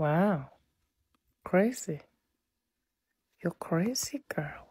Wow. Crazy. You're crazy, girl.